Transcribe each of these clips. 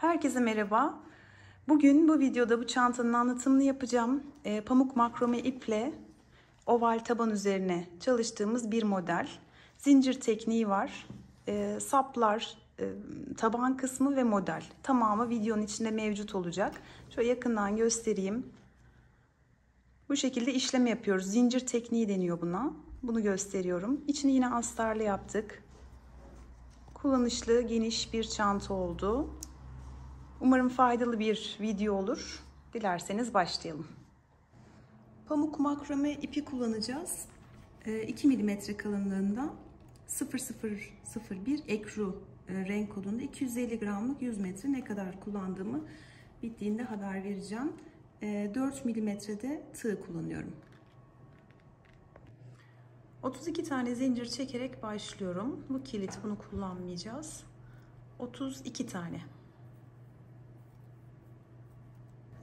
Herkese merhaba. Bugün bu videoda bu çantanın anlatımını yapacağım. E, pamuk makrome iple oval taban üzerine çalıştığımız bir model. Zincir tekniği var. E, saplar, e, taban kısmı ve model. Tamamı videonun içinde mevcut olacak. Şöyle yakından göstereyim. Bu şekilde işlem yapıyoruz. Zincir tekniği deniyor buna. Bunu gösteriyorum. İçini yine astarlı yaptık. Kullanışlı, geniş bir çanta oldu. Umarım faydalı bir video olur. Dilerseniz başlayalım. Pamuk makrame ipi kullanacağız. 2 mm kalınlığında 0001 ekru e, renk kodunda 250 gramlık 100 metre ne kadar kullandığımı bittiğinde haber vereceğim. 4 milimetrede tığ kullanıyorum. 32 tane zincir çekerek başlıyorum. Bu kilit bunu kullanmayacağız. 32 tane.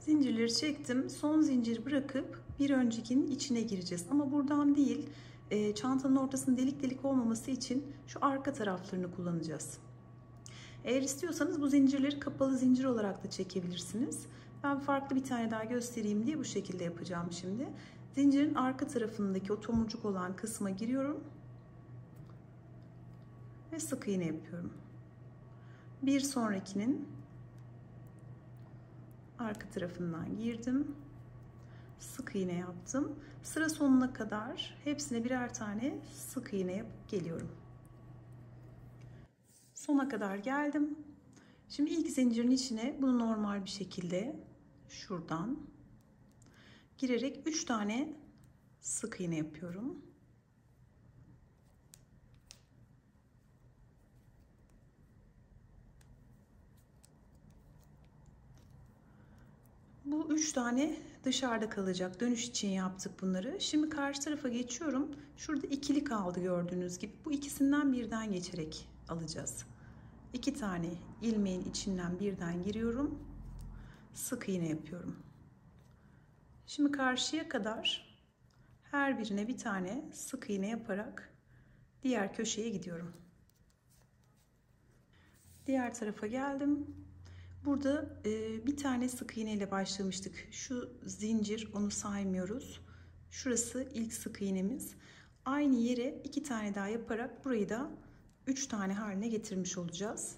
Zincirleri çektim. Son zincir bırakıp bir öncekinin içine gireceğiz. Ama buradan değil, e, çantanın ortasının delik delik olmaması için şu arka taraflarını kullanacağız. Eğer istiyorsanız bu zincirleri kapalı zincir olarak da çekebilirsiniz. Ben farklı bir tane daha göstereyim diye bu şekilde yapacağım şimdi. Zincirin arka tarafındaki o tomurcuk olan kısma giriyorum. Ve sık iğne yapıyorum. Bir sonrakinin arka tarafından girdim. Sık iğne yaptım. Sıra sonuna kadar hepsine birer tane sık iğne yapıp geliyorum. Sona kadar geldim. Şimdi ilk zincirin içine bunu normal bir şekilde şuradan girerek 3 tane sık iğne yapıyorum. Bu üç tane dışarıda kalacak. Dönüş için yaptık bunları. Şimdi karşı tarafa geçiyorum. Şurada ikili kaldı gördüğünüz gibi. Bu ikisinden birden geçerek alacağız. İki tane ilmeğin içinden birden giriyorum. Sık iğne yapıyorum. Şimdi karşıya kadar her birine bir tane sık iğne yaparak diğer köşeye gidiyorum. Diğer tarafa geldim. Burada e, bir tane sık iğne ile başlamıştık. Şu zincir onu saymıyoruz. Şurası ilk sık iğnemiz. Aynı yere iki tane daha yaparak burayı da üç tane haline getirmiş olacağız.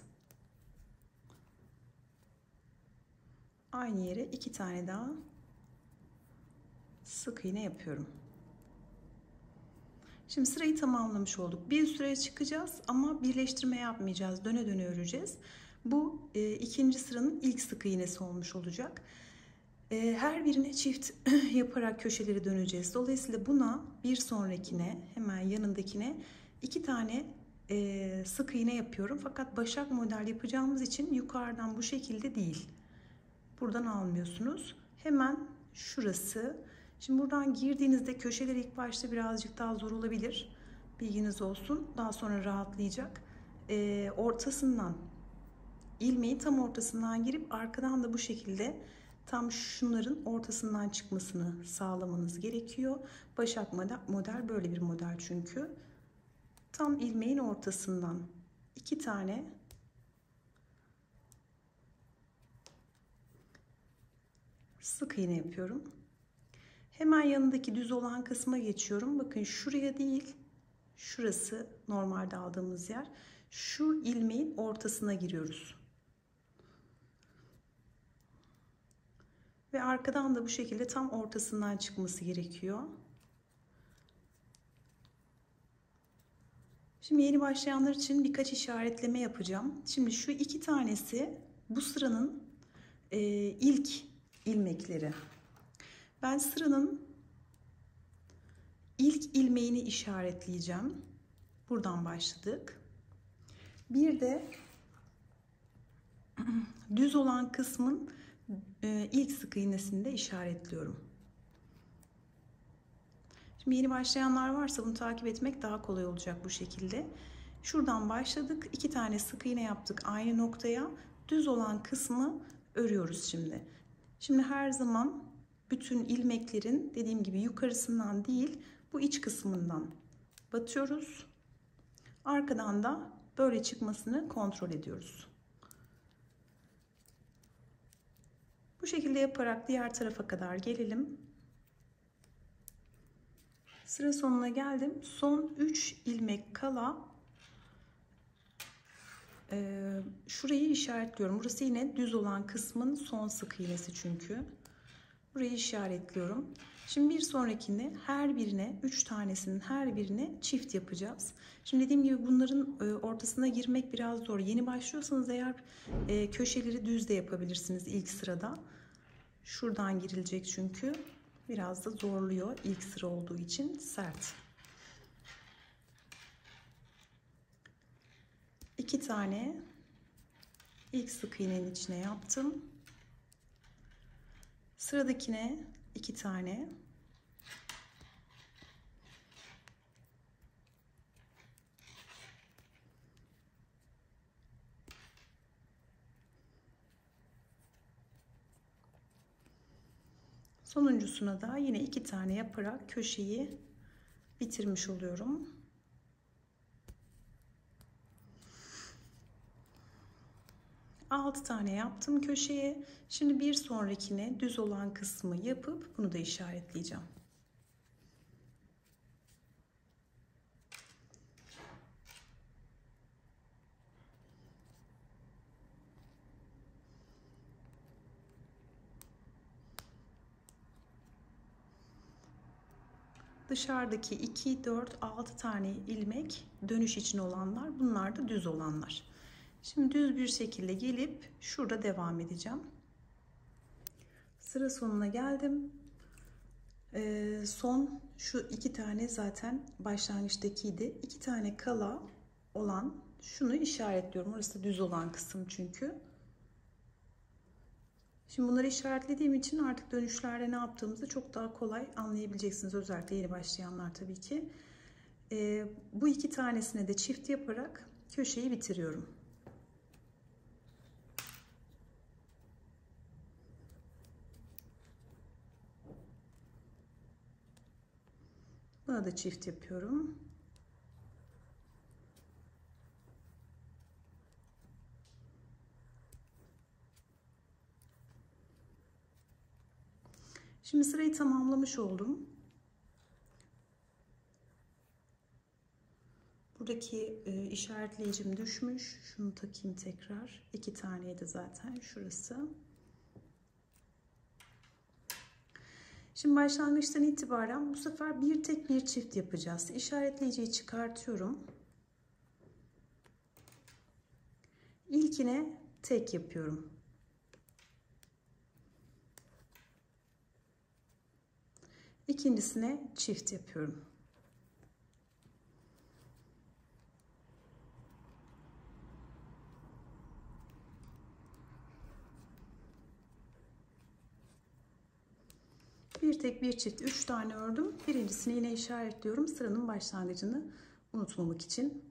Aynı yere iki tane daha sık iğne yapıyorum. Şimdi sırayı tamamlamış olduk. Bir süre çıkacağız ama birleştirme yapmayacağız. Döne döne öreceğiz. Bu e, ikinci sıranın ilk sık iğnesi olmuş olacak. E, her birine çift yaparak köşeleri döneceğiz. Dolayısıyla buna bir sonrakine hemen yanındakine iki tane e, sık iğne yapıyorum. Fakat başak model yapacağımız için yukarıdan bu şekilde değil. Buradan almıyorsunuz. Hemen şurası. Şimdi buradan girdiğinizde köşeler ilk başta birazcık daha zor olabilir. Bilginiz olsun. Daha sonra rahatlayacak. E, ortasından ilmeği tam ortasından girip arkadan da bu şekilde tam şunların ortasından çıkmasını sağlamanız gerekiyor. Başak model, böyle bir model çünkü. Tam ilmeğin ortasından iki tane sık iğne yapıyorum. Hemen yanındaki düz olan kısma geçiyorum. Bakın şuraya değil, şurası normalde aldığımız yer. Şu ilmeğin ortasına giriyoruz. Ve arkadan da bu şekilde tam ortasından çıkması gerekiyor. Şimdi yeni başlayanlar için birkaç işaretleme yapacağım. Şimdi şu iki tanesi bu sıranın e, ilk ilmekleri. Ben sıranın ilk ilmeğini işaretleyeceğim. Buradan başladık. Bir de düz olan kısmın ilk sık iğnesini de işaretliyorum. Şimdi yeni başlayanlar varsa bunu takip etmek daha kolay olacak bu şekilde. Şuradan başladık. iki tane sık iğne yaptık aynı noktaya. Düz olan kısmı örüyoruz şimdi. Şimdi her zaman bütün ilmeklerin dediğim gibi yukarısından değil bu iç kısmından batıyoruz. Arkadan da böyle çıkmasını kontrol ediyoruz. Şekilde yaparak diğer tarafa kadar gelelim. Sıra sonuna geldim. Son 3 ilmek kala e, şurayı işaretliyorum. Burası yine düz olan kısmın son sık iğnesi çünkü. Burayı işaretliyorum. Şimdi bir sonrakini her birine 3 tanesinin her birine çift yapacağız. Şimdi dediğim gibi bunların e, ortasına girmek biraz zor. Yeni başlıyorsanız eğer e, köşeleri düz de yapabilirsiniz ilk sırada. Şuradan girilecek çünkü. Biraz da zorluyor ilk sıra olduğu için sert. İki tane ilk sık iğnenin içine yaptım. Sıradakine iki tane. Sonuncusuna da yine iki tane yaparak köşeyi bitirmiş oluyorum. Altı tane yaptım köşeye. Şimdi bir sonrakine düz olan kısmı yapıp bunu da işaretleyeceğim. Dışarıdaki 2, 4, 6 tane ilmek dönüş için olanlar. Bunlar da düz olanlar. Şimdi düz bir şekilde gelip şurada devam edeceğim. Sıra sonuna geldim. Ee, son şu iki tane zaten başlangıçtakiydi. İki tane kala olan şunu işaretliyorum. Orası düz olan kısım çünkü. Şimdi bunları işaretlediğim için artık dönüşlerde ne yaptığımızı çok daha kolay anlayabileceksiniz. Özellikle yeni başlayanlar tabii ki. Ee, bu iki tanesine de çift yaparak köşeyi bitiriyorum. Buna da çift yapıyorum. Şimdi sırayı tamamlamış oldum. Buradaki e, işaretleyicim düşmüş. Şunu takayım tekrar. İki taneydi zaten şurası. Şimdi başlangıçtan itibaren bu sefer bir tek bir çift yapacağız. İşaretleyiciyi çıkartıyorum. İlkine tek yapıyorum. İkincisine çift yapıyorum. Bir tek bir çift üç tane ördüm. Birincisini yine işaretliyorum. Sıranın başlangıcını unutmamak için.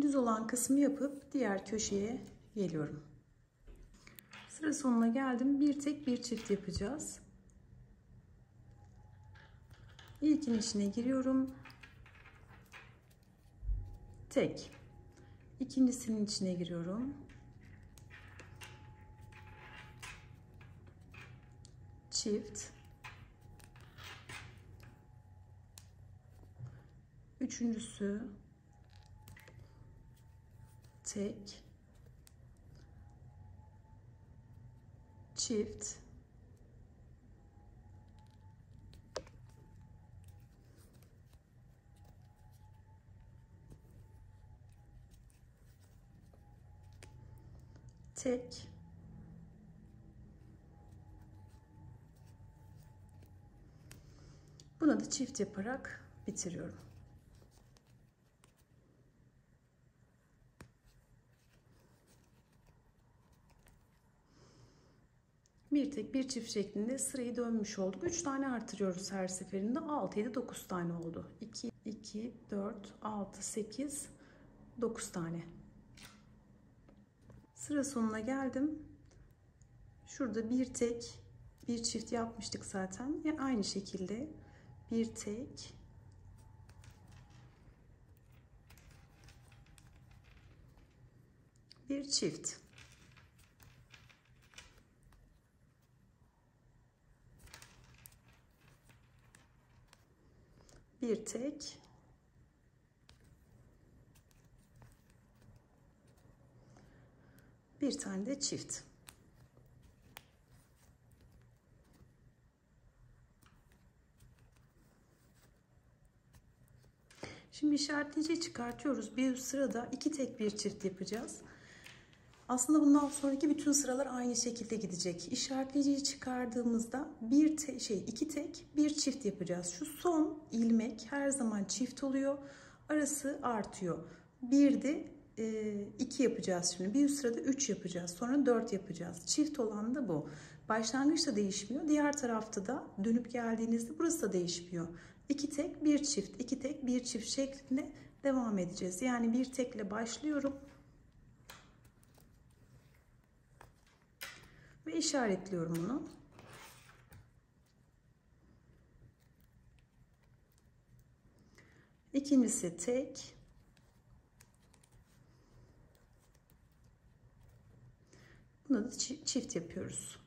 Düz olan kısmı yapıp diğer köşeye geliyorum. Sıra sonuna geldim. Bir tek bir çift yapacağız. İlkin içine giriyorum. Tek. İkincisinin içine giriyorum. Çift. Üçüncüsü tek çift tek buna da çift yaparak bitiriyorum. bir tek bir çift şeklinde sırayı dönmüş olduk. 3 tane artırıyoruz her seferinde. 6, 7, 9 tane oldu. 2, 2, 4, 6, 8, 9 tane. Sıra sonuna geldim. Şurada bir tek bir çift yapmıştık zaten. Yani aynı şekilde bir tek bir çift. Bir tek. Bir tane de çift. Şimdi işaretleyici çıkartıyoruz. Bir sırada iki tek bir çift yapacağız. Aslında bundan sonraki bütün sıralar aynı şekilde gidecek. İşaretleyiciyi çıkardığımızda bir te şey iki tek bir çift yapacağız. Şu son ilmek her zaman çift oluyor. Arası artıyor. Bir de e, iki yapacağız şimdi. Bir sırada üç yapacağız. Sonra dört yapacağız. Çift olan da bu. Başlangıçta değişmiyor. Diğer tarafta da dönüp geldiğinizde burası da değişmiyor. İki tek bir çift, iki tek bir çift şeklinde devam edeceğiz. Yani bir tekle başlıyorum. Ve işaretliyorum bunu. İkincisi tek. Bunu da çift yapıyoruz.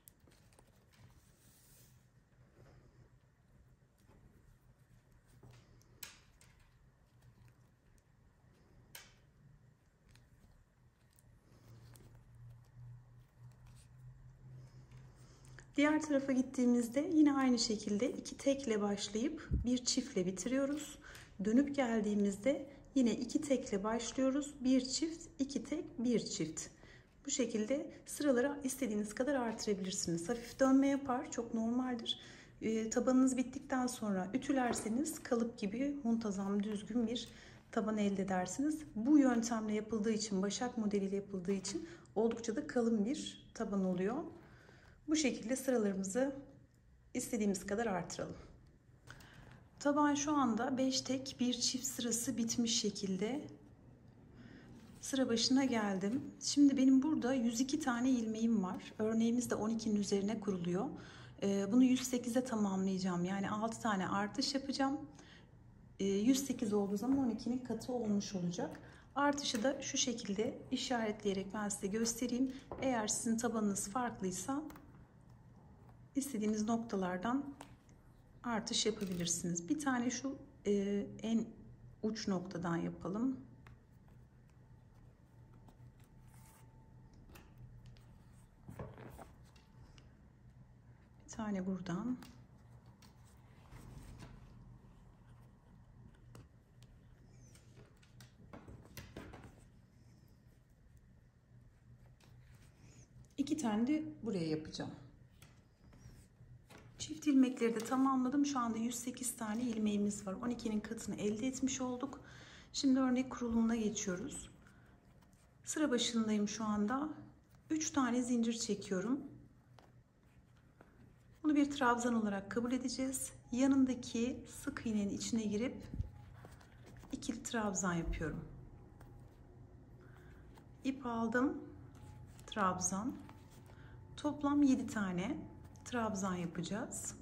Diğer tarafa gittiğimizde yine aynı şekilde iki tekle başlayıp bir çiftle bitiriyoruz. Dönüp geldiğimizde yine iki tekle başlıyoruz. Bir çift, iki tek, bir çift. Bu şekilde sıraları istediğiniz kadar artırabilirsiniz. Hafif dönme yapar, çok normaldir. E, tabanınız bittikten sonra ütülerseniz kalıp gibi muntazam, düzgün bir taban elde edersiniz. Bu yöntemle yapıldığı için, başak modeliyle yapıldığı için oldukça da kalın bir taban oluyor. Bu şekilde sıralarımızı istediğimiz kadar artıralım. Taban şu anda 5 tek bir çift sırası bitmiş şekilde sıra başına geldim. Şimdi benim burada 102 tane ilmeğim var. Örneğimiz de 12'nin üzerine kuruluyor. Ee, bunu 108'e tamamlayacağım. Yani 6 tane artış yapacağım. 108 ee, olduğu zaman 12'nin katı olmuş olacak. Artışı da şu şekilde işaretleyerek ben size göstereyim. Eğer sizin tabanınız farklıysa istediğiniz noktalardan artış yapabilirsiniz. Bir tane şu e, en uç noktadan yapalım. Bir tane buradan. İki tane de buraya yapacağım. Çift ilmekleri de tamamladım. Şu anda 108 tane ilmeğimiz var. 12'nin katını elde etmiş olduk. Şimdi örnek kurulumuna geçiyoruz. Sıra başındayım şu anda. 3 tane zincir çekiyorum. Bunu bir trabzan olarak kabul edeceğiz. Yanındaki sık iğnenin içine girip ikili trabzan yapıyorum. İp aldım. Trabzan. Toplam 7 tane trabzan yapacağız.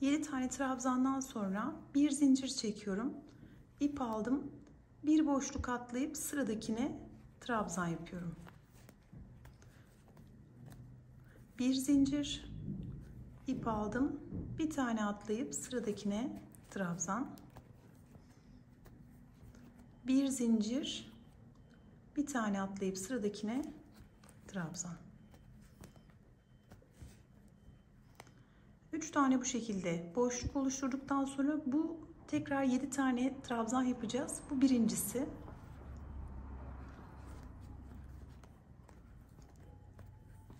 Yedi tane trabzandan sonra bir zincir çekiyorum. ip aldım bir boşluk atlayıp sıradakine trabzan yapıyorum. Bir zincir ip aldım. Bir tane atlayıp sıradakine trabzan. Bir zincir bir tane atlayıp sıradakine trabzan. Üç tane bu şekilde boşluk oluşturduktan sonra bu Tekrar 7 tane trabzan yapacağız. Bu birincisi.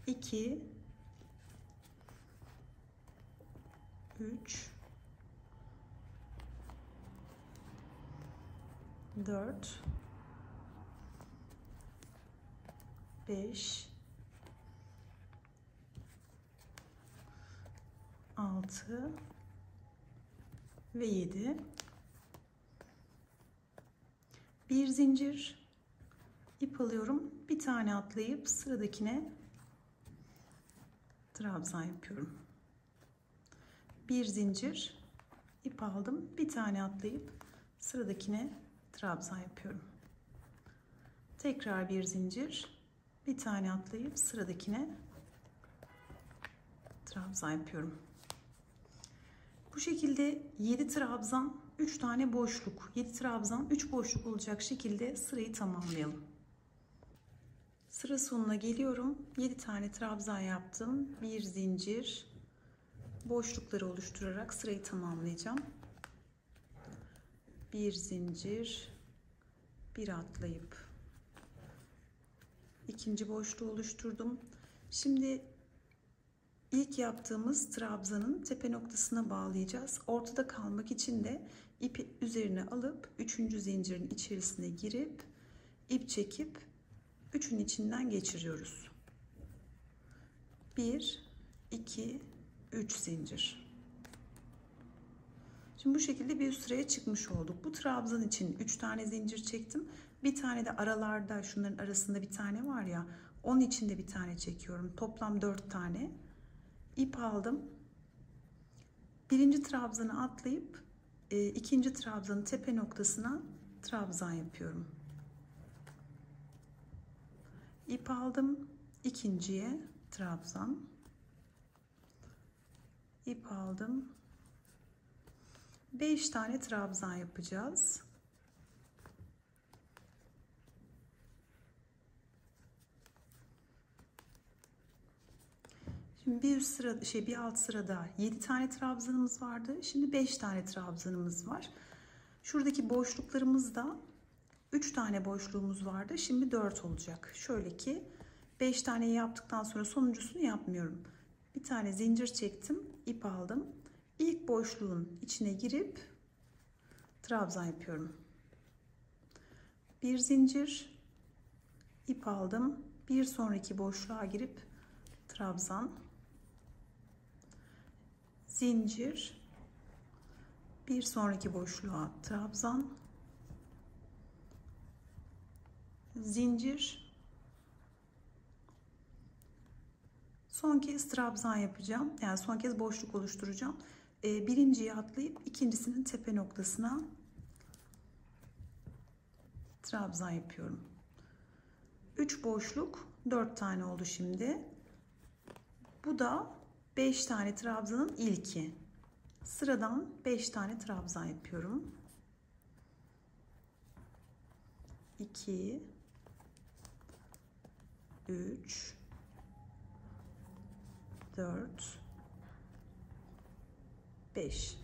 İki, üç, dört, beş, altı, ve 7 bir zincir. İp alıyorum. Bir tane atlayıp sıradakine trabzan yapıyorum. Bir zincir. İp aldım. Bir tane atlayıp sıradakine trabzan yapıyorum. Tekrar bir zincir. Bir tane atlayıp sıradakine trabzan yapıyorum bu şekilde 7 trabzan 3 tane boşluk. 7 trabzan 3 boşluk olacak şekilde sırayı tamamlayalım. Sıra sonuna geliyorum. 7 tane trabzan yaptım. Bir zincir. Boşlukları oluşturarak sırayı tamamlayacağım. Bir zincir. Bir atlayıp ikinci boşluğu oluşturdum. Şimdi ilk yaptığımız trabzanın tepe noktasına bağlayacağız ortada kalmak için de ipi üzerine alıp üçüncü zincirin içerisine girip ip çekip üçün içinden geçiriyoruz 1 2 3 zincir Şimdi bu şekilde bir üst sıraya çıkmış olduk. Bu trabzan için 3 tane zincir çektim. Bir tane de aralarda şunların arasında bir tane var ya onun içinde bir tane çekiyorum. Toplam 4 tane. İp aldım. Birinci trabzanı atlayıp e, ikinci trabzanın tepe noktasına trabzan yapıyorum. ip aldım. ikinciye trabzan. ip aldım. 5 tane trabzan yapacağız. Şimdi bir sıra şey bir alt sırada 7 tane trabzanımız vardı. Şimdi 5 tane trabzanımız var. Şuradaki boşluklarımızda 3 tane boşluğumuz vardı. Şimdi 4 olacak. Şöyle ki 5 tane yaptıktan sonra sonuncusunu yapmıyorum. Bir tane zincir çektim, ip aldım. İlk boşluğun içine girip trabzan yapıyorum. Bir zincir, ip aldım. Bir sonraki boşluğa girip trabzan zincir. Bir sonraki boşluğa trabzan. Zincir. Son kez trabzan yapacağım. Yani son kez boşluk oluşturacağım. Ee, birinciyi atlayıp ikincisinin tepe noktasına trabzan yapıyorum. 3 boşluk 4 tane oldu şimdi. Bu da 5 tane trabzanın ilki. Sıradan 5 tane trabzan yapıyorum. 2 3 4 5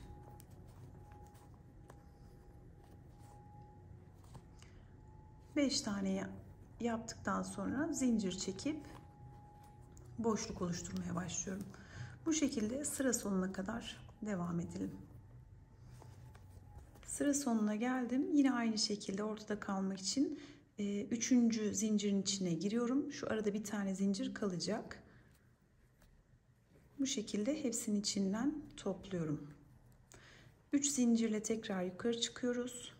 5 tane yaptıktan sonra zincir çekip boşluk oluşturmaya başlıyorum. Bu şekilde sıra sonuna kadar devam edelim. Sıra sonuna geldim. Yine aynı şekilde ortada kalmak için e, üçüncü zincirin içine giriyorum. Şu arada bir tane zincir kalacak. Bu şekilde hepsinin içinden topluyorum. 3 zincirle tekrar yukarı çıkıyoruz.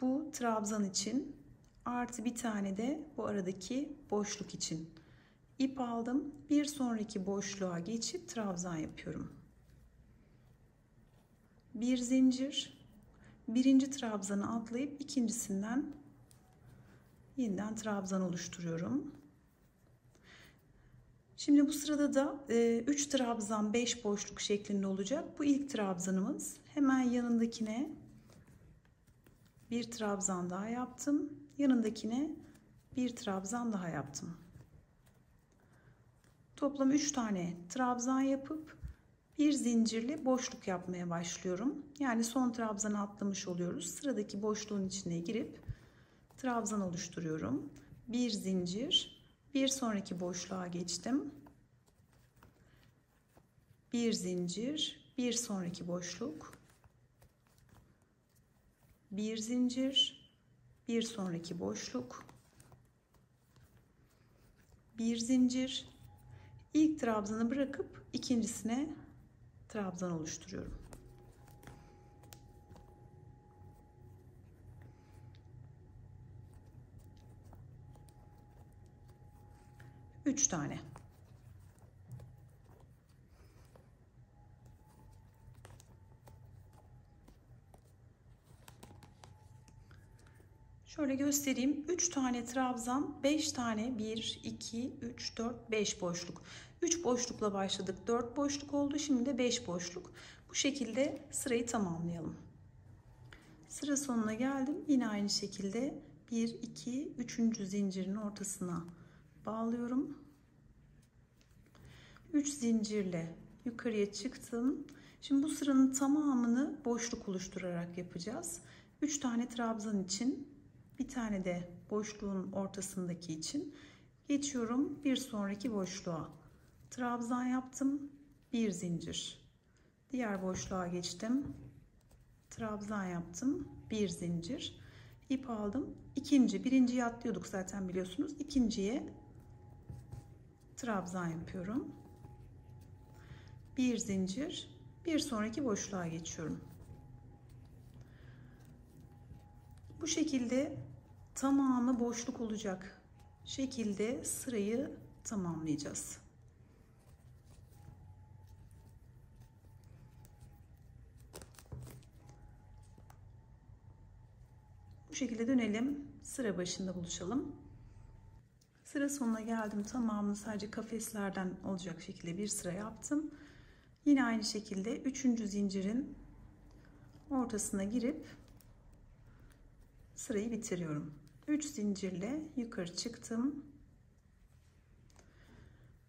Bu trabzan için artı bir tane de bu aradaki boşluk için ip aldım. Bir sonraki boşluğa geçip trabzan yapıyorum. Bir zincir. Birinci trabzanı atlayıp ikincisinden yeniden trabzan oluşturuyorum. Şimdi bu sırada da 3 e, trabzan 5 boşluk şeklinde olacak. Bu ilk trabzanımız. Hemen yanındakine bir trabzan daha yaptım. Yanındakine bir trabzan daha yaptım Toplam 3 tane trabzan yapıp bir zincirli boşluk yapmaya başlıyorum. Yani son trabzanı atlamış oluyoruz. Sıradaki boşluğun içine girip trabzan oluşturuyorum. Bir zincir, bir sonraki boşluğa geçtim. Bir zincir, bir sonraki boşluk. Bir zincir, bir sonraki boşluk. Bir zincir, İlk trabzanı bırakıp ikincisine trabzan oluşturuyorum. Üç tane. Şöyle göstereyim. 3 tane trabzan, 5 tane 1, 2, 3, 4, 5 boşluk. 3 boşlukla başladık. 4 boşluk oldu. Şimdi de 5 boşluk. Bu şekilde sırayı tamamlayalım. Sıra sonuna geldim. Yine aynı şekilde 1, 2, 3. zincirin ortasına bağlıyorum. 3 zincirle yukarıya çıktım. Şimdi bu sıranın tamamını boşluk oluşturarak yapacağız. 3 tane trabzan için bir tane de boşluğun ortasındaki için geçiyorum bir sonraki boşluğa. Trabzan yaptım. Bir zincir. Diğer boşluğa geçtim. Trabzan yaptım. Bir zincir. ip aldım. İkinci, birinciyi atlıyorduk zaten biliyorsunuz. İkinciye trabzan yapıyorum. Bir zincir. Bir sonraki boşluğa geçiyorum. Bu şekilde tamamı boşluk olacak şekilde sırayı tamamlayacağız. Bu şekilde dönelim. Sıra başında buluşalım. Sıra sonuna geldim. Tamamını sadece kafeslerden olacak şekilde bir sıra yaptım. Yine aynı şekilde 3. zincirin ortasına girip sırayı bitiriyorum. 3 zincirle yukarı çıktım.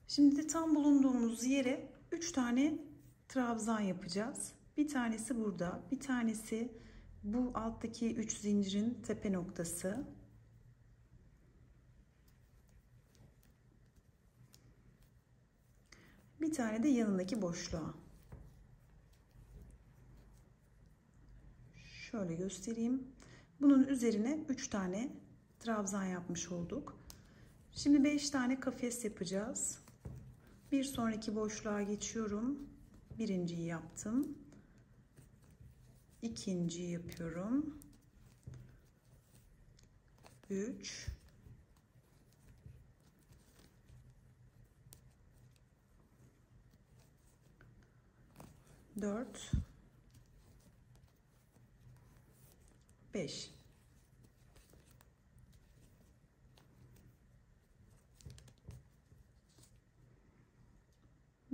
Şimdi de tam bulunduğumuz yere 3 tane trabzan yapacağız. Bir tanesi burada, bir tanesi bu alttaki 3 zincirin tepe noktası. Bir tane de yanındaki boşluğa. Şöyle göstereyim. Bunun üzerine 3 tane trabzan yapmış olduk. Şimdi 5 tane kafes yapacağız. Bir sonraki boşluğa geçiyorum. Birinciyi yaptım. İkinciyi yapıyorum. 3 4 5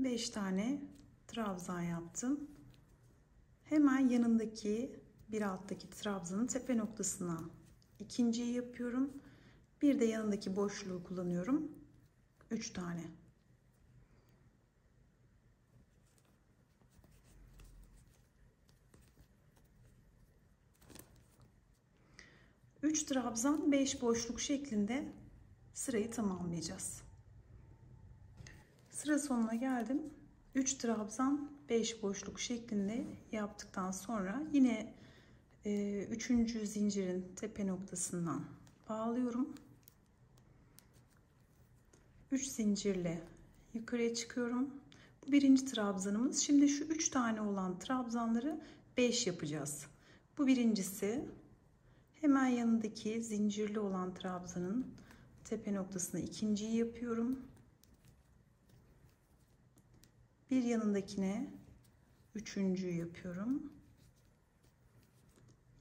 5 tane trabzan yaptım. Hemen yanındaki bir alttaki trabzanın tepe noktasına ikinciyi yapıyorum. Bir de yanındaki boşluğu kullanıyorum. 3 tane. 3 trabzan 5 boşluk şeklinde sırayı tamamlayacağız. Sıra sonuna geldim. 3 trabzan 5 boşluk şeklinde yaptıktan sonra yine 3. E, zincirin tepe noktasından bağlıyorum. 3 zincirle yukarıya çıkıyorum. Bu birinci trabzanımız. Şimdi şu 3 tane olan trabzanları 5 yapacağız. Bu birincisi Hemen yanındaki zincirli olan trabzanın tepe noktasına ikinciyi yapıyorum. Bir yanındakine üçüncüyü yapıyorum.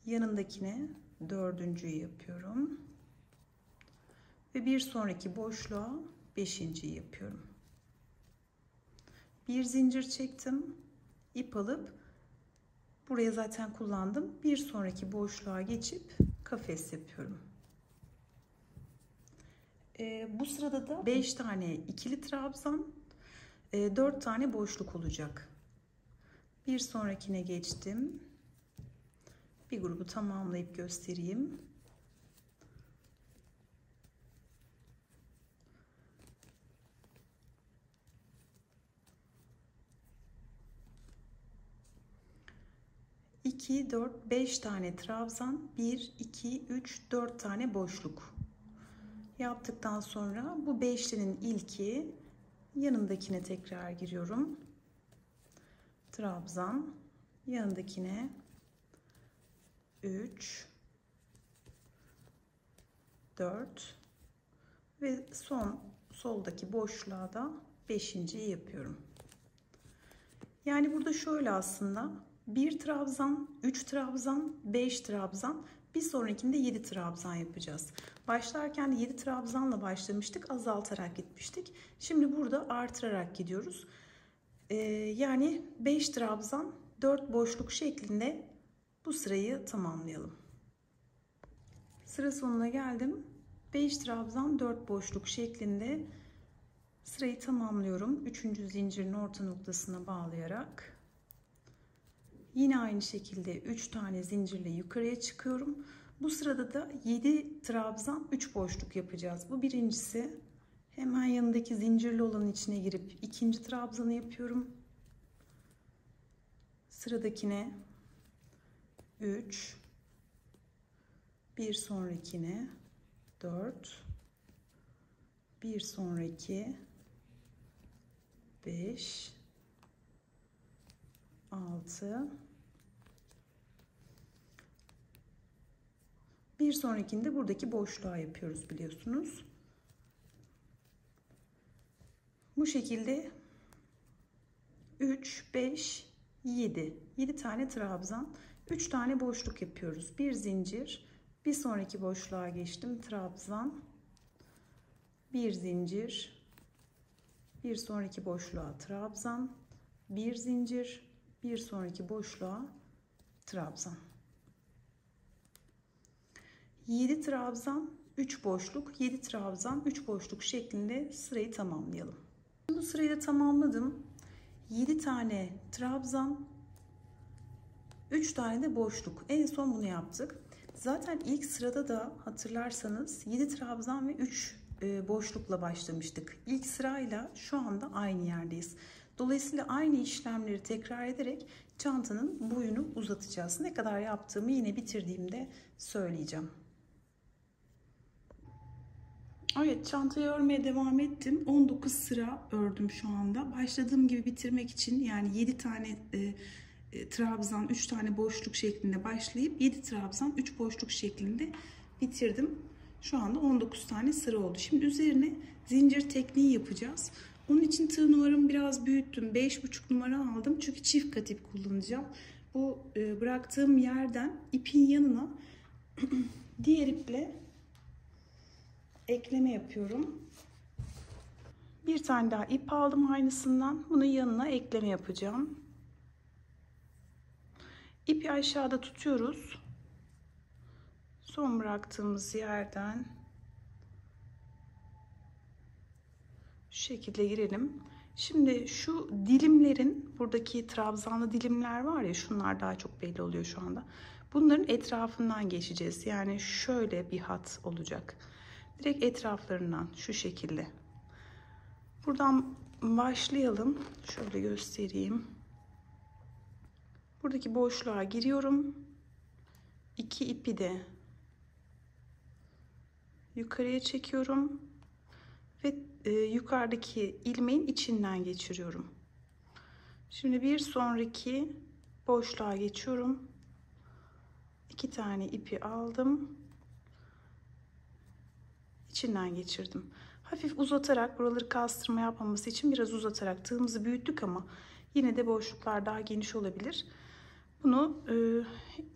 Yanındakine dördüncüyü yapıyorum. Ve bir sonraki boşluğa beşinciyi yapıyorum. Bir zincir çektim. ip alıp buraya zaten kullandım. Bir sonraki boşluğa geçip kafes yapıyorum. E, bu sırada da 5 tane ikili trabzan, 4 tane boşluk olacak. Bir sonrakine geçtim. Bir grubu tamamlayıp göstereyim. ...2, 4, 5 tane trabzan, 1, 2, 3, 4 tane boşluk yaptıktan sonra bu beşlinin ilki yanındakine tekrar giriyorum. trabzan yanındakine 3 4 ve son soldaki boşluğa da 5.yi yapıyorum. Yani burada şöyle aslında 1 trabzan, 3 trabzan, 5 trabzan, bir sonrakinde 7 trabzan yapacağız. Başlarken 7 trabzanla başlamıştık, azaltarak gitmiştik. Şimdi burada artırarak gidiyoruz. Ee, yani 5 trabzan, 4 boşluk şeklinde bu sırayı tamamlayalım. Sıra sonuna geldim. 5 trabzan 4 boşluk şeklinde sırayı tamamlıyorum. 3. zincirin orta noktasına bağlayarak. Yine aynı şekilde 3 tane zincirle yukarıya çıkıyorum. Bu sırada da 7 trabzan 3 boşluk yapacağız. Bu birincisi. Hemen yanındaki zincirli olanın içine girip ikinci trabzanı yapıyorum. Sıradakine 3 bir sonrakine 4 bir sonraki 5 6 bir sonrakinde buradaki boşluğa yapıyoruz biliyorsunuz. Bu şekilde 3 5 7 7 tane trabzan 3 tane boşluk yapıyoruz. Bir zincir bir sonraki boşluğa geçtim. Trabzan. Bir zincir. Bir sonraki boşluğa trabzan. Bir zincir. Bir sonraki boşluğa trabzan. 7 trabzan, 3 boşluk, 7 trabzan, 3 boşluk şeklinde sırayı tamamlayalım. Bu sırayı da tamamladım. 7 tane trabzan, 3 tane de boşluk. En son bunu yaptık. Zaten ilk sırada da hatırlarsanız 7 trabzan ve 3 e, boşlukla başlamıştık. İlk sırayla şu anda aynı yerdeyiz. Dolayısıyla aynı işlemleri tekrar ederek çantanın boyunu uzatacağız. Ne kadar yaptığımı yine bitirdiğimde söyleyeceğim. Evet çantayı örmeye devam ettim. 19 sıra ördüm şu anda. Başladığım gibi bitirmek için yani 7 tane e, e, trabzan 3 tane boşluk şeklinde başlayıp 7 trabzan 3 boşluk şeklinde bitirdim. Şu anda 19 tane sıra oldu. Şimdi üzerine zincir tekniği yapacağız. Onun için tığ numaramı biraz büyüttüm. 5,5 numara aldım. Çünkü çift kat ip kullanacağım. Bu e, bıraktığım yerden ipin yanına diğer iple ekleme yapıyorum. Bir tane daha ip aldım aynısından. Bunun yanına ekleme yapacağım. İpi aşağıda tutuyoruz. Son bıraktığımız yerden şu şekilde girelim. Şimdi şu dilimlerin buradaki trabzanlı dilimler var ya şunlar daha çok belli oluyor şu anda. Bunların etrafından geçeceğiz. Yani şöyle bir hat olacak. Direkt etraflarından şu şekilde. Buradan başlayalım. Şöyle göstereyim. Buradaki boşluğa giriyorum. İki ipi de yukarıya çekiyorum ve e, yukarıdaki ilmeğin içinden geçiriyorum. Şimdi bir sonraki boşluğa geçiyorum. İki tane ipi aldım. İçinden geçirdim. Hafif uzatarak buraları kastırma yapmaması için biraz uzatarak tığımızı büyüttük ama yine de boşluklar daha geniş olabilir. Bunu e,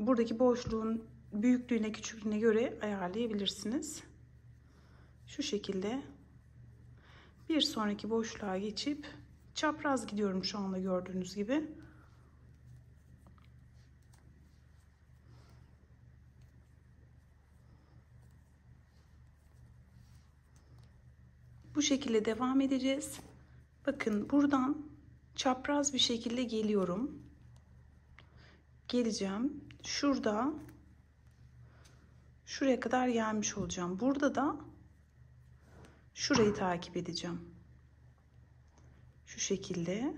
buradaki boşluğun büyüklüğüne küçüklüğüne göre ayarlayabilirsiniz. Şu şekilde bir sonraki boşluğa geçip çapraz gidiyorum şu anda gördüğünüz gibi. Bu şekilde devam edeceğiz. Bakın buradan çapraz bir şekilde geliyorum geleceğim. Şurada şuraya kadar gelmiş olacağım. Burada da şurayı takip edeceğim. Şu şekilde.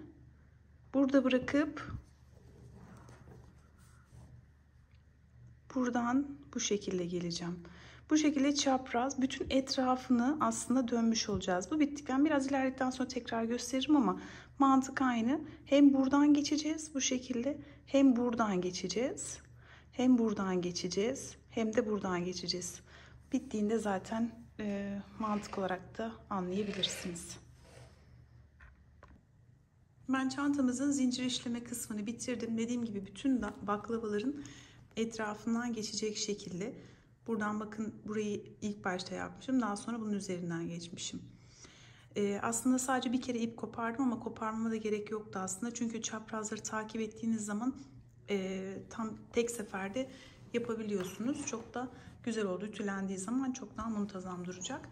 Burada bırakıp buradan bu şekilde geleceğim. Bu şekilde çapraz bütün etrafını aslında dönmüş olacağız. Bu bittikten biraz ilerledikten sonra tekrar gösteririm ama mantık aynı. Hem buradan geçeceğiz bu şekilde hem buradan geçeceğiz. Hem buradan geçeceğiz hem de buradan geçeceğiz. Bittiğinde zaten e, mantık olarak da anlayabilirsiniz. Ben çantamızın zincir işleme kısmını bitirdim. Dediğim gibi bütün baklavaların etrafından geçecek şekilde. Buradan bakın burayı ilk başta yapmışım. Daha sonra bunun üzerinden geçmişim. Ee, aslında sadece bir kere ip kopardım ama koparmama da gerek yoktu aslında. Çünkü çaprazları takip ettiğiniz zaman e, tam tek seferde yapabiliyorsunuz. Çok da güzel oldu. Ütülendiği zaman çok daha muntazam duracak.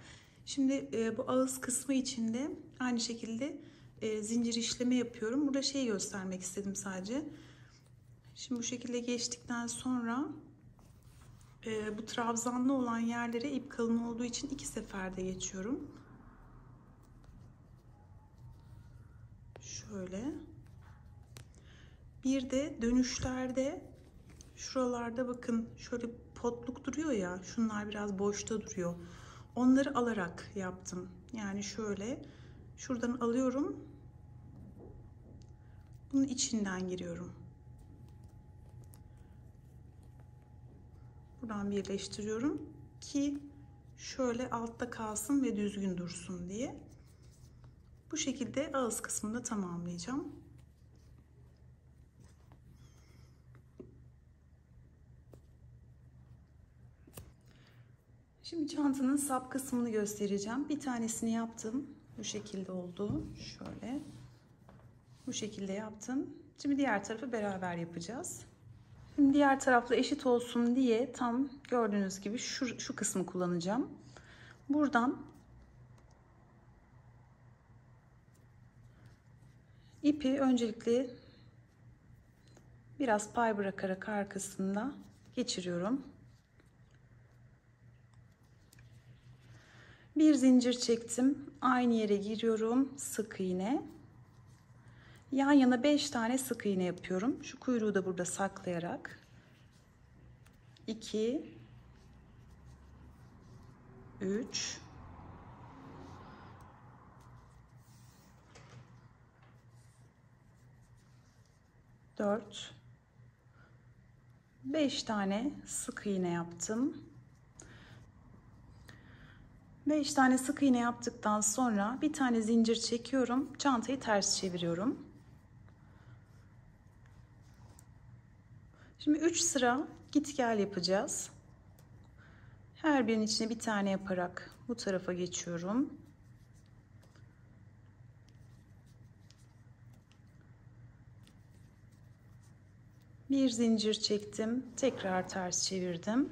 Şimdi e, bu ağız kısmı içinde aynı şekilde e, zincir işleme yapıyorum. Burada şeyi göstermek istedim sadece. Şimdi bu şekilde geçtikten sonra e, bu trabzanlı olan yerlere ip kalın olduğu için iki seferde geçiyorum. Şöyle. Bir de dönüşlerde şuralarda bakın şöyle potluk duruyor ya şunlar biraz boşta duruyor. Onları alarak yaptım. Yani şöyle şuradan alıyorum. Bunun içinden giriyorum. Buradan birleştiriyorum ki şöyle altta kalsın ve düzgün dursun diye. Bu şekilde ağız kısmını tamamlayacağım. Şimdi çantanın sap kısmını göstereceğim. Bir tanesini yaptım. Bu şekilde oldu. Şöyle. Bu şekilde yaptım. Şimdi diğer tarafı beraber yapacağız. Şimdi diğer tarafla eşit olsun diye tam gördüğünüz gibi şu, şu kısmı kullanacağım. Buradan ipi öncelikle biraz pay bırakarak arkasında geçiriyorum. Bir zincir çektim. Aynı yere giriyorum. Sık iğne. Yan yana 5 tane sık iğne yapıyorum. Şu kuyruğu da burada saklayarak. 2 3 4 5 tane sık iğne yaptım. 5 tane sık iğne yaptıktan sonra bir tane zincir çekiyorum. Çantayı ters çeviriyorum. Şimdi 3 sıra git gel yapacağız. Her birinin içine bir tane yaparak bu tarafa geçiyorum. Bir zincir çektim. Tekrar ters çevirdim.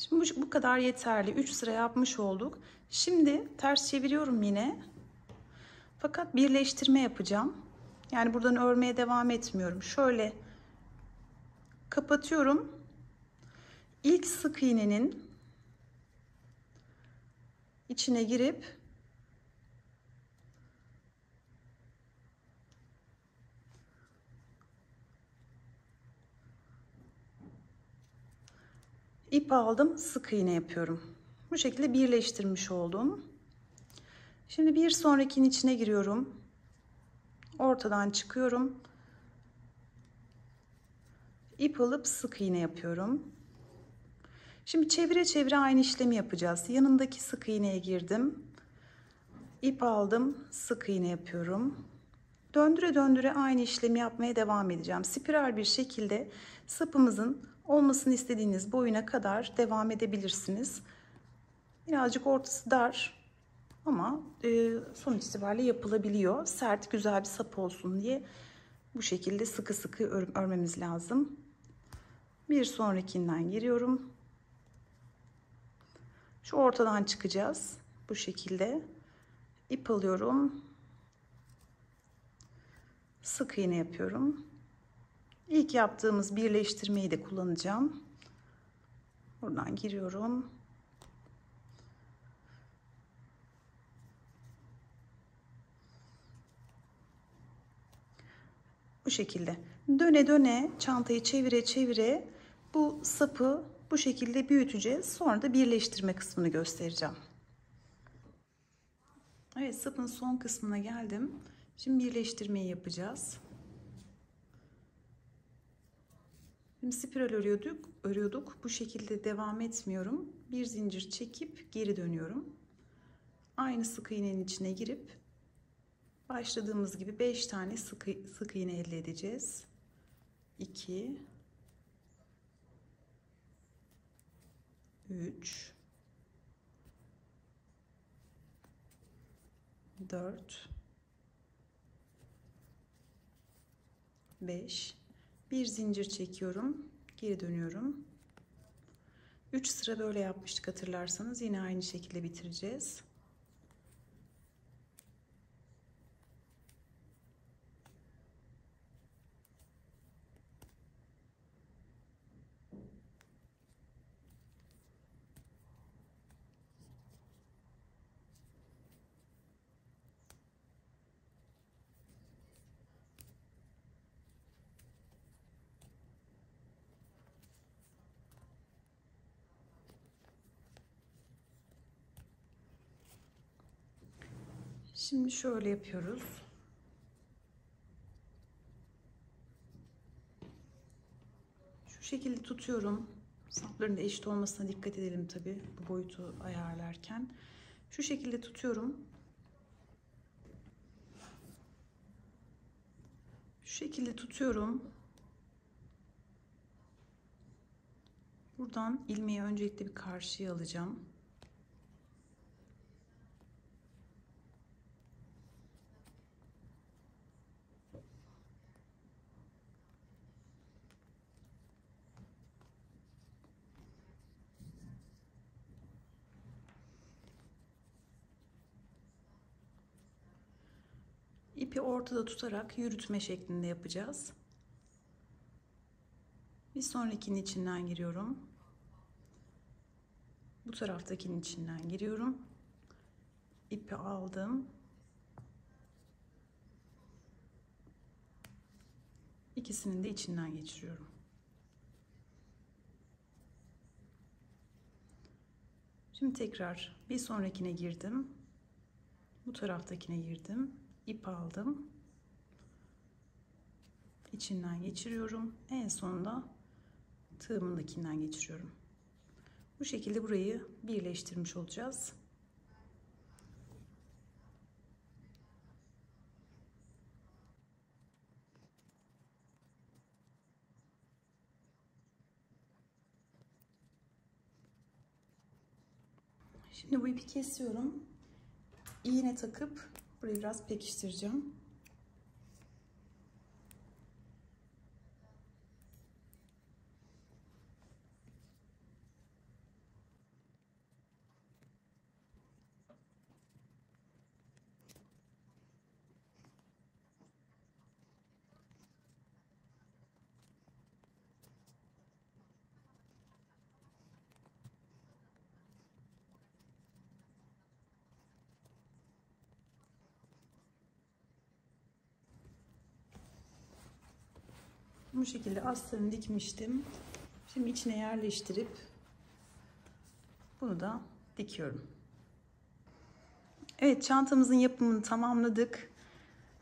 Şimdi bu, kadar yeterli. 3 sıra yapmış olduk. Şimdi ters çeviriyorum yine. Fakat birleştirme yapacağım. Yani buradan örmeye devam etmiyorum. Şöyle kapatıyorum. İlk sık iğnenin içine girip ip aldım sık iğne yapıyorum. Bu şekilde birleştirmiş oldum. Şimdi bir sonrakinin içine giriyorum. Ortadan çıkıyorum. İp alıp sık iğne yapıyorum. Şimdi çevire çevire aynı işlemi yapacağız. Yanındaki sık iğneye girdim. İp aldım sık iğne yapıyorum döndüre döndüre aynı işlemi yapmaya devam edeceğim spiral bir şekilde sapımızın olmasını istediğiniz boyuna kadar devam edebilirsiniz. Birazcık ortası dar ama e, sonuç itibariyle yapılabiliyor. Sert güzel bir sap olsun diye bu şekilde sıkı sıkı ör örmemiz lazım. Bir sonrakinden giriyorum. Şu ortadan çıkacağız. Bu şekilde ip alıyorum. Sık iğne yapıyorum. İlk yaptığımız birleştirmeyi de kullanacağım. Buradan giriyorum. Bu şekilde. Döne döne çantayı çevire çevire bu sapı bu şekilde büyüteceğiz. Sonra da birleştirme kısmını göstereceğim. Evet sapın son kısmına geldim. Şimdi birleştirmeyi yapacağız. Şimdi spiral örüyorduk, örüyorduk. Bu şekilde devam etmiyorum. Bir zincir çekip geri dönüyorum. Aynı sık iğnenin içine girip başladığımız gibi 5 tane sık, sık iğne elde edeceğiz. 2 3 4 5 bir zincir çekiyorum geri dönüyorum. 3 sıra böyle yapmıştık hatırlarsanız. Yine aynı şekilde bitireceğiz Şimdi şöyle yapıyoruz. Şu şekilde tutuyorum. Sapların da eşit olmasına dikkat edelim tabi bu boyutu ayarlarken. Şu şekilde tutuyorum. Şu şekilde tutuyorum. Buradan ilmeği öncelikle bir karşıya alacağım. İpi ortada tutarak yürütme şeklinde yapacağız. Bir sonrakinin içinden giriyorum. Bu taraftakinin içinden giriyorum. İpi aldım. İkisinin de içinden geçiriyorum. Şimdi tekrar bir sonrakine girdim. Bu taraftakine girdim ip aldım. İçinden geçiriyorum. En sonunda tığımındakinden geçiriyorum. Bu şekilde burayı birleştirmiş olacağız. Şimdi bu ipi kesiyorum. İğne takıp Burayı biraz pekiştireceğim. Bu şekilde astarını dikmiştim. Şimdi içine yerleştirip bunu da dikiyorum. Evet çantamızın yapımını tamamladık.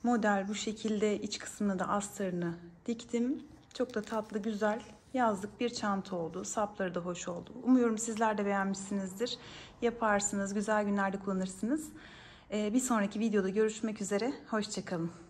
Model bu şekilde iç kısmına da astarını diktim. Çok da tatlı güzel yazlık bir çanta oldu. Sapları da hoş oldu. Umuyorum sizler de beğenmişsinizdir. Yaparsınız, güzel günlerde kullanırsınız. Ee, bir sonraki videoda görüşmek üzere. Hoşçakalın.